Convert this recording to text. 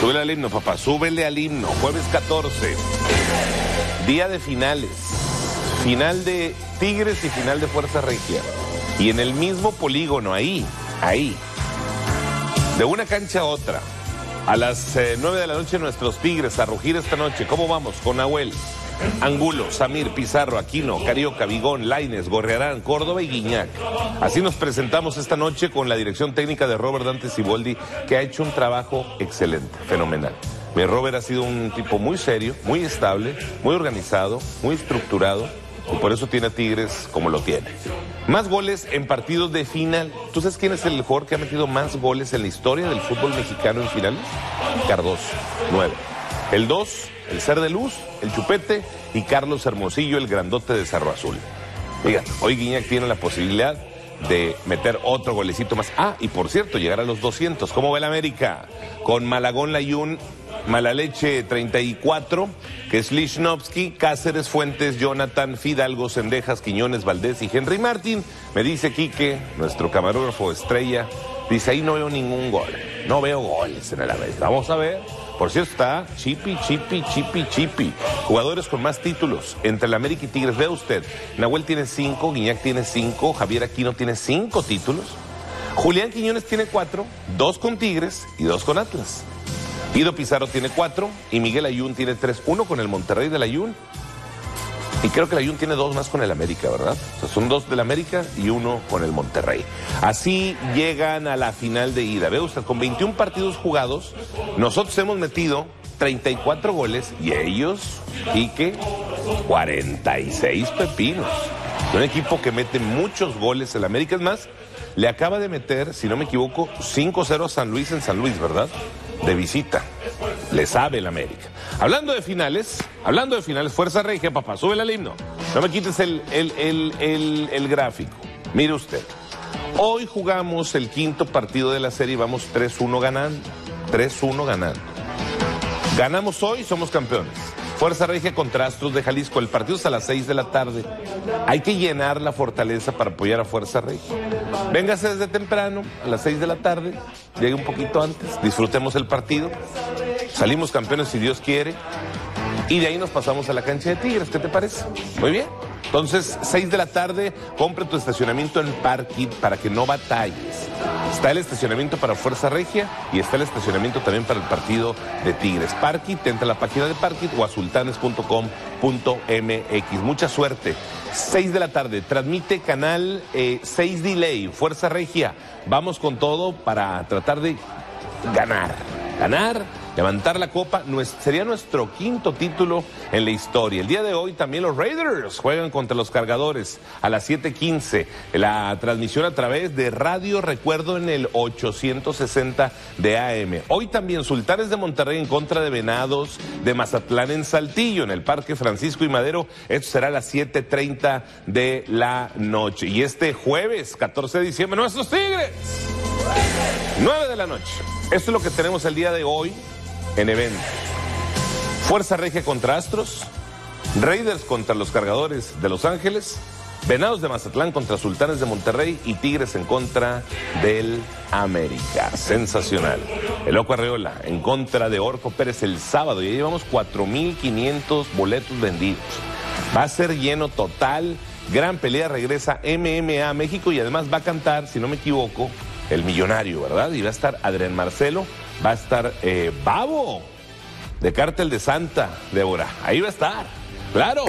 Súbele al himno, papá, súbele al himno. Jueves 14, día de finales. Final de Tigres y final de Fuerza Regia. Y en el mismo polígono, ahí, ahí. De una cancha a otra. A las eh, 9 de la noche nuestros Tigres a rugir esta noche. ¿Cómo vamos? Con Nahuel. Angulo, Samir, Pizarro, Aquino, Carioca, Vigón, Laines, Gorrearán, Córdoba y Guiñac. Así nos presentamos esta noche con la dirección técnica de Robert Dante Siboldi, que ha hecho un trabajo excelente, fenomenal. Mi Robert ha sido un tipo muy serio, muy estable, muy organizado, muy estructurado, y por eso tiene a Tigres como lo tiene. Más goles en partidos de final. ¿Tú sabes quién es el jugador que ha metido más goles en la historia del fútbol mexicano en finales? Cardoso, nueve. El dos, el Ser de Luz, el Chupete y Carlos Hermosillo, el grandote de Cerro Azul. Diga, hoy Guiñac tiene la posibilidad de meter otro golecito más. Ah, y por cierto, llegar a los 200. ¿Cómo va el América? Con Malagón Layún, Malaleche 34, que es Lichnowsky, Cáceres, Fuentes, Jonathan, Fidalgo, Sendejas, Quiñones, Valdés y Henry Martín. Me dice Quique, nuestro camarógrafo estrella, dice, ahí no veo ningún gol. No veo goles en el América. Vamos a ver. Por cierto, está Chipi, Chipi, Chipi, Chipi. Jugadores con más títulos entre el América y Tigres. Vea usted, Nahuel tiene cinco, Guiñac tiene cinco, Javier Aquino tiene cinco títulos. Julián Quiñones tiene cuatro, dos con Tigres y dos con Atlas. Ido Pizarro tiene cuatro y Miguel Ayun tiene tres. Uno con el Monterrey del Ayun. Y creo que el Ayun tiene dos más con el América, ¿verdad? O sea, son dos del América y uno con el Monterrey. Así llegan a la final de ida. Ve usted, con 21 partidos jugados, nosotros hemos metido 34 goles y ellos, Quique, 46 pepinos. Un equipo que mete muchos goles el América. Es más, le acaba de meter, si no me equivoco, 5-0 a San Luis en San Luis, ¿verdad? De visita. Le sabe el América. Hablando de finales, hablando de finales, Fuerza Regia, papá, sube el himno. No me quites el, el, el, el, gráfico. Mire usted. Hoy jugamos el quinto partido de la serie y vamos 3-1 ganando. 3-1 ganando. Ganamos hoy, somos campeones. Fuerza Regia contra Astros de Jalisco. El partido es a las 6 de la tarde. Hay que llenar la fortaleza para apoyar a Fuerza Regia. Véngase desde temprano, a las 6 de la tarde. Llegue un poquito antes. Disfrutemos el partido. Salimos campeones si Dios quiere. Y de ahí nos pasamos a la cancha de Tigres. ¿Qué te parece? Muy bien. Entonces, 6 de la tarde, compra tu estacionamiento en Parkit para que no batalles. Está el estacionamiento para Fuerza Regia y está el estacionamiento también para el partido de Tigres. Parkit, entra a la página de Parkit o a sultanes.com.mx. Mucha suerte. 6 de la tarde, transmite canal 6 Delay, Fuerza Regia. Vamos con todo para tratar de ganar. Ganar levantar la copa sería nuestro quinto título en la historia. El día de hoy también los Raiders juegan contra los cargadores a las 7:15. La transmisión a través de Radio Recuerdo en el 860 de AM. Hoy también Sultanes de Monterrey en contra de Venados de Mazatlán en Saltillo, en el Parque Francisco y Madero. Esto será a las 7:30 de la noche. Y este jueves, 14 de diciembre, nuestros Tigres. 9 de la noche. Esto es lo que tenemos el día de hoy en evento. Fuerza Regia contra Astros, Raiders contra los Cargadores de Los Ángeles, Venados de Mazatlán contra Sultanes de Monterrey y Tigres en contra del América. Sensacional. El Loco Arreola en contra de Orco Pérez el sábado. Ya llevamos 4.500 boletos vendidos. Va a ser lleno total. Gran pelea regresa MMA a México y además va a cantar, si no me equivoco, el millonario, ¿verdad? Y va a estar Adrián Marcelo, va a estar eh, Babo, de Cártel de Santa, Débora. Ahí va a estar, claro.